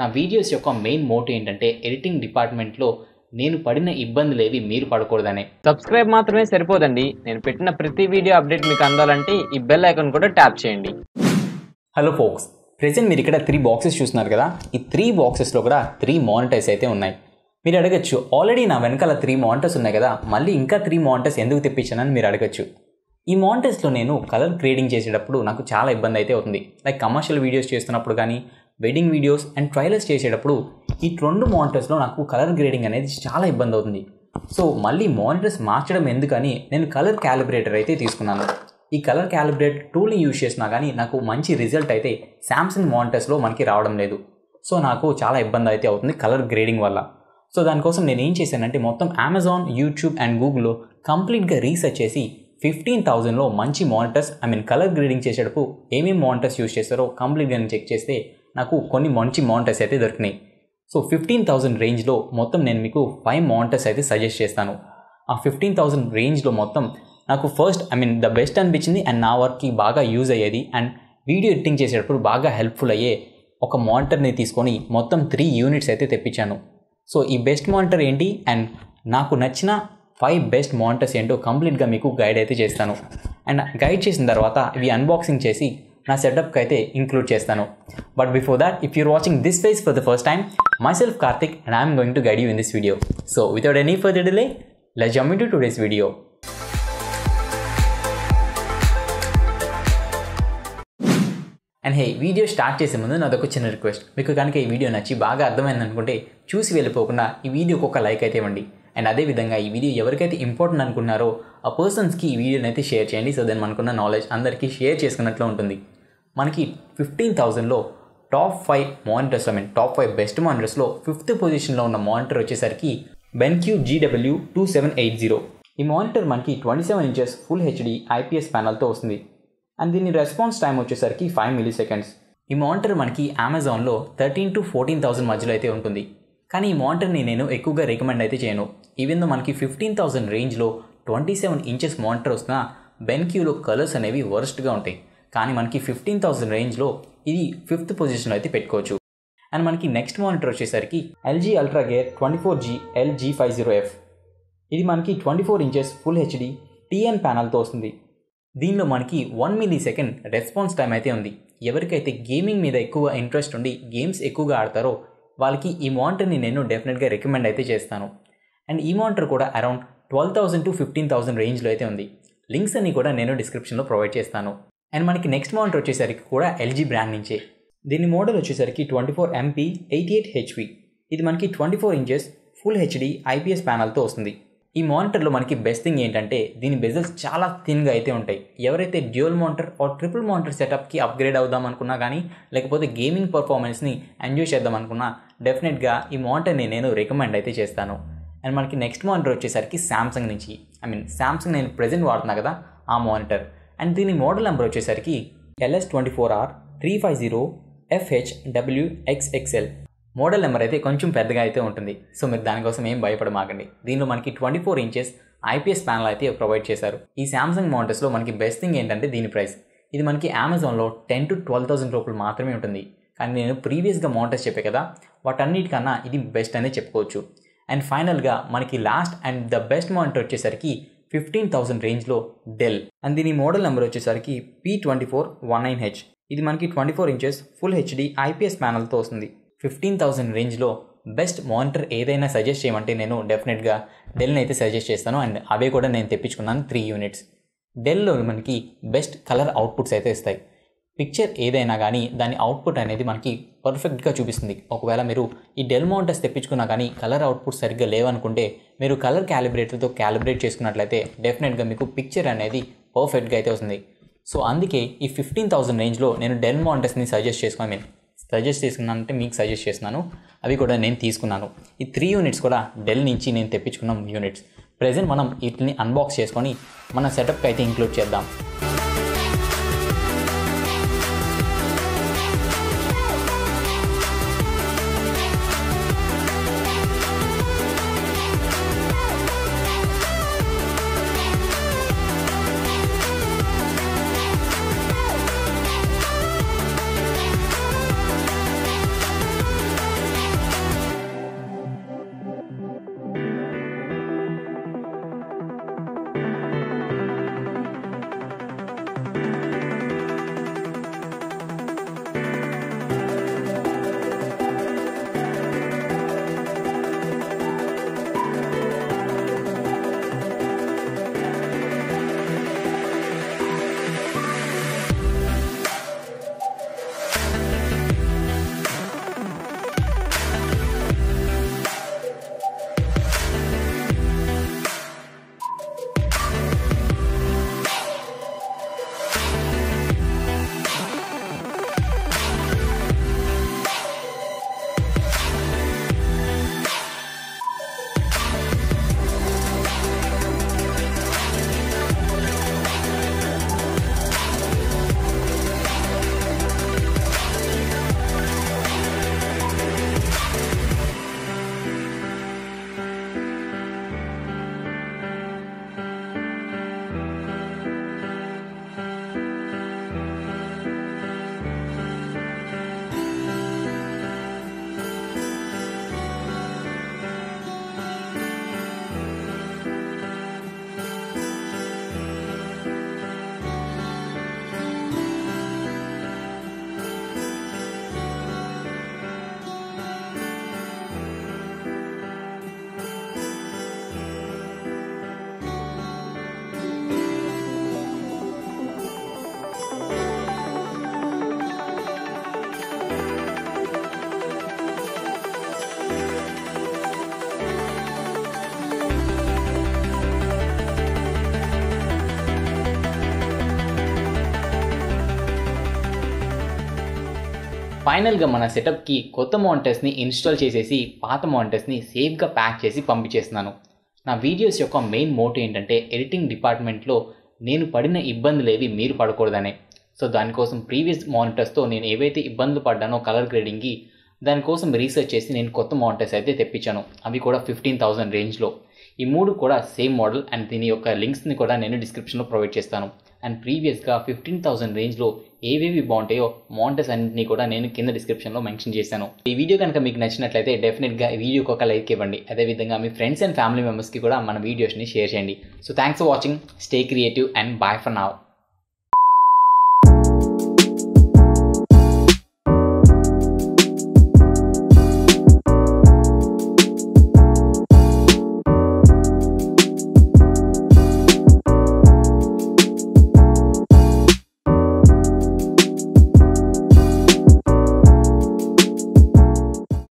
నా వీడియోస్ యొక్క main motive ఏంటంటే ఎడిటింగ్ డిపార్ట్మెంట్లో నేను పడిన ఇబ్బందులేవి మీరు పడకూడదనే. సబ్స్క్రైబ్ మాత్రమే సరిపోదండి. నేను పెట్టిన ప్రతి వీడియో అప్డేట్ మీకు అందాలంటే ఈ బెల్ ఐకాన్ కూడా ట్యాప్ చేయండి. హలో ఫోక్స్ ప్రెసెంట్ మీరు ఇక్కడ త్రీ బాక్సెస్ చూస్తున్నారు కదా? ఈ త్రీ బాక్సెస్లో కూడా త్రీ మానిటర్స్ అయితే ఉన్నాయి. మీరు అడగచ్చు ఆల్రెడీ నా వెనకాల త్రీ మానిటర్స్ ఉన్నాయి కదా? మళ్ళీ ఇంకా త్రీ మానిటర్స్ ఎందుకు తెప్పించానని మీరు అడగచ్చు. ఈ మానిటర్స్లో నేను కలర్ గ్రేడింగ్ చేసేటప్పుడు నాకు చాలా ఇబ్బంది అయితే అవుతుంది. లైక్ కమర్షియల్ వీడియోస్ చేస్తున్నప్పుడు కానీ వెడ్డింగ్ వీడియోస్ అండ్ ట్రైలర్స్ చేసేటప్పుడు ఈ రెండు మానిటర్స్లో నాకు కలర్ గ్రేడింగ్ అనేది చాలా ఇబ్బంది అవుతుంది. సో మళ్ళీ మానిటర్స్ మార్చడం ఎందుకని నేను కలర్ క్యాలిబ్రేటర్ అయితే తీసుకున్నాను. ఈ కలర్ క్యాలిబ్రేటర్ టూల్ని యూజ్ చేసినా కానీ నాకు మంచి రిజల్ట్ అయితే శాంసంగ్ మానిటర్స్లో మనకి రావడం లేదు. సో నాకు చాలా ఇబ్బంది అయితే అవుతుంది కలర్ గ్రేడింగ్ వల్ల. సో దానికోసం నేను ఏం చేశానంటే మొత్తం అమెజాన్ యూట్యూబ్ అండ్ గూగుల్లో కంప్లీట్గా రీసెర్చ్ చేసి ఫిఫ్టీన్ థౌజండ్లో మంచి monitors I mean colour grading చేసేటప్పుడు ఏమేమి మానిటర్స్ యూజ్ చేస్తారో కంప్లీట్గా నేను చెక్ చేస్తే నాకు కొన్ని మంచి మౌంటర్స్ అయితే దొరికినాయి. సో ఫిఫ్టీన్ థౌజండ్ రేంజ్లో మొత్తం నేను మీకు ఫైవ్ మౌంటర్స్ అయితే సజెస్ట్ చేస్తాను. ఆ ఫిఫ్టీన్ థౌజండ్ రేంజ్లో మొత్తం నాకు first I mean the best అనిపించింది అండ్ నా వర్క్కి బాగా యూజ్ అయ్యేది అండ్ వీడియో ఎడిటింగ్ చేసేటప్పుడు బాగా హెల్ప్ఫుల్ అయ్యే ఒక మానిటర్ని తీసుకొని మొత్తం త్రీ యూనిట్స్ అయితే తెప్పించాను. సో ఈ బెస్ట్ మానిటర్ ఏంటి అండ్ నాకు నచ్చిన ఫైవ్ బెస్ట్ మానిటర్స్ ఏంటో కంప్లీట్గా మీకు గైడ్ అయితే చేస్తాను. అండ్ గైడ్ చేసిన తర్వాత ఇవి అన్బాక్సింగ్ చేసి నా సెటప్కి అయితే ఇంక్లూడ్ చేస్తాను. But before that if you're watching this face for the first time myself Karthik and I'm going to guide you in this video so without any further delay let's jump to today's video and hey video start చేసే ముందు నాదొక చిన్న request మీకు కనుక ఈ video నచ్చి బాగా అర్థమైంది అనుకుంటే చూసి వెళ్ళిపోకుండా ఈ వీడియోకి ఒక లైక్ అయితే ఇవ్వండి. అండ్ అదేవిధంగా ఈ వీడియో ఎవరికైతే ఇంపార్టెంట్ అనుకున్నారో ఆ పర్సన్స్కి ఈ వీడియోని అయితే షేర్ చేయండి సో దెన్ మనకున్న నాలెడ్జ్ అందరికీ షేర్ చేసుకున్నట్లు ఉంటుంది. మనకి ఫిఫ్టీన్ థౌజండ్లో top five monitors I mean top five best మానిటర్స్లో fifth పొజిషన్లో ఉన్న మానిటర్ వచ్చేసరికి BenQ GW two seven eight zero ఈ మానిటర్ మనకి twenty seven inches full HD IPS ప్యానల్తో వస్తుంది. అండ్ దీని రెస్పాన్స్ టైం వచ్చేసరికి ఫైవ్ మిల్లీ సెకండ్స్ ఈ మానిటర్ మనకి అమెజాన్లో థర్టీన్ టు ఫోర్టీన్ థౌసండ్ మధ్యలో అయితే ఉంటుంది. కానీ ఈ మానిటర్ని నేను ఎక్కువగా రికమెండ్ అయితే చేయను. ఈవెన్ మనకి ఫిఫ్టీన్ థౌసండ్ రేంజ్లో ట్వంటీ సెవెన్ ఇంచెస్ మానిటర్ వస్తున్న బెన్క్యూలో కలర్స్ అనేవి వరస్ట్గా ఉంటాయి. కానీ మనకి ఫిఫ్టీన్ థౌసండ్ రేంజ్లో ఇది ఫిఫ్త్ పొజిషన్లో అయితే పెట్టుకోవచ్చు. అండ్ మనకి నెక్స్ట్ మానిటర్ వచ్చేసరికి LG ultra gear twenty four G LG five zero F. ఇది మనకి twenty four inches full HD TN ప్యానల్తో వస్తుంది. దీనిలో మనకి one millisecond response time అయితే ఉంది. ఎవరికైతే గేమింగ్ మీద ఎక్కువ ఇంట్రెస్ట్ ఉండి గేమ్స్ ఎక్కువగా ఆడతారో వాళ్ళకి ఈ మానిటర్ని నేను డెఫినెట్గా రికమెండ్ అయితే చేస్తాను. అండ్ ఈ మానిటర్ కూడా around twelve thousand to fifteen thousand రేంజ్లో అయితే ఉంది. లింక్స్ అన్ని కూడా నేను డిస్క్రిప్షన్లో ప్రొవైడ్ చేస్తాను. అండ్ మనకి నెక్స్ట్ మానిటర్ వచ్చేసరికి కూడా ఎల్జీ బ్రాండ్ నుంచే. దీని మోడల్ వచ్చేసరికి twenty four MP eighty eight HP ఇది మనకి twenty four inches full HD IPS ప్యానల్తో వస్తుంది. ఈ మానిటర్లో మనకి బెస్ట్ థింగ్ ఏంటంటే దీని బెజల్స్ చాలా థిన్గా అయితే ఉంటాయి. ఎవరైతే dual monitor or triple monitor సెటప్కి upgrade అవుదాం అనుకున్నా కానీ లేకపోతే గేమింగ్ పర్ఫార్మెన్స్ని ఎంజాయ్ చేద్దాం అనుకున్నా డెఫినెట్గా ఈ మానిటర్ని నేను రికమెండ్ అయితే చేస్తాను. అండ్ మనకి నెక్స్ట్ మానిటర్ వచ్చేసరికి శాంసంగ్ నుంచి. ఐ మీన్ శాంసంగ్ నేను ప్రజెంట్ వాడుతున్నా కదా ఆ మానిటర్ అండ్ దీని మోడల్ నెంబర్ వచ్చేసరికి LS twenty four R three five zero FH W XXL model number అయితే కొంచెం పెద్దగా అయితే ఉంటుంది. సో మీరు దానికోసం ఏం భయపడమాకండి. దీనిలో మనకి twenty four inches IPS panel అయితే ప్రొవైడ్ చేశారు. ఈ శాంసంగ్ మౌంటర్స్లో మనకి బెస్ట్ థింగ్ ఏంటంటే దీని ప్రైస్ ఇది మనకి అమెజాన్లో టెన్ టు ట్వెల్వ్ థౌసండ్ రూపాయలు మాత్రమే ఉంటుంది. కానీ నేను ప్రీవియస్గా మౌంటర్స్ చెప్పే కదా వాటన్నిటికన్నా ఇది బెస్ట్ అనే చెప్పుకోవచ్చు. అండ్ ఫైనల్గా మనకి last and the best monitor వచ్చేసరికి ఫిఫ్టీన్ థౌసండ్ రేంజ్లో డెల్ అండ్ దీని మోడల్ నెంబర్ వచ్చేసరికి P twenty four one nine H ఇది మనకి twenty four inches full HD IPS ప్యానల్తో వస్తుంది. ఫిఫ్టీన్ థౌసండ్ రేంజ్లో బెస్ట్ మానిటర్ ఏదైనా సజెస్ట్ చేయమంటే నేను డెఫినెట్గా డెల్ని అయితే సజెస్ట్ చేస్తాను అండ్ అవే కూడా నేను తెప్పించుకున్నాను త్రీ యూనిట్స్ డెల్లో మనకి బెస్ట్ కలర్ అవుట్పుట్స్ అయితే ఇస్తాయి పిక్చర్ ఏదైనా కానీ దాని అవుట్పుట్ అనేది మనకి పర్ఫెక్ట్గా చూపిస్తుంది. ఒకవేళ మీరు ఈ డెల్ మౌంటర్స్ తెప్పించుకున్నా కానీ కలర్ అవుట్పుట్ సరిగ్గా లేవనుకుంటే మీరు కలర్ క్యాలిబ్రేటర్తో క్యాలిబ్రేట్ చేసుకున్నట్లయితే డెఫినెట్గా మీకు పిక్చర్ అనేది పర్ఫెక్ట్గా అయితే వస్తుంది. సో అందుకే ఈ ఫిఫ్టీన్ థౌసండ్ రేంజ్లో నేను డెల్ మౌంటర్స్ని సజెస్ట్ చేసుకుని మీన్ సజెస్ట్ చేసుకున్నానంటే మీకు సజెస్ట్ చేస్తున్నాను. అవి కూడా నేను తీసుకున్నాను. ఈ త్రీ యూనిట్స్ కూడా డెల్ నుంచి నేను తెప్పించుకున్న యూనిట్స్ ప్రజెంట్ మనం వీటిని అన్బాక్స్ చేసుకొని మన సెటప్కి అయితే ఇంక్లూడ్ చేద్దాం. ఫైనల్గా మన సెటప్కి కొత్త మానిటర్స్ని ఇన్స్టాల్ చేసేసి పాత మానిటర్స్ని సేఫ్గా ప్యాక్ చేసి పంపించేస్తున్నాను. నా వీడియోస్ యొక్క మెయిన్ మోటో ఏంటంటే ఎడిటింగ్ డిపార్ట్మెంట్లో నేను పడిన ఇబ్బందులు ఏవి మీరు పడకూడదనే. సో దానికోసం ప్రీవియస్ మానిటర్స్తో నేను ఏవైతే ఇబ్బందులు పడ్డానో కలర్ గ్రేడింగ్కి దానికోసం రీసెర్చ్ చేసి నేను కొత్త మానిటర్స్ అయితే తెప్పించాను. అవి కూడా ఫిఫ్టీన్ థౌసండ్ రేంజ్లో. ఈ మూడు కూడా సేమ్ మోడల్ అండ్ దీని యొక్క లింక్స్ని కూడా నేను డిస్క్రిప్షన్లో ప్రొవైడ్ చేస్తాను. అండ్ ప్రీవియస్గా ఫిఫ్టీన్ థౌసండ్ రేంజ్లో ఏవేవి బాగుంటాయో మాంటస్ అన్నింటినీ కూడా నేను కింద డిస్క్రిప్షన్లో మెన్షన్ చేశాను. ఈ వీడియో కనుక మీకు నచ్చినట్లయితే డెఫినెట్గా ఈ వీడియోకి ఒక లైక్ ఇవ్వండి. అదేవిధంగా మీ ఫ్రెండ్స్ అండ్ ఫ్యామిలీ మెంబర్స్కి కూడా మన వీడియోస్ని షేర్ చేయండి. So thanks for watching. Stay creative and bye for now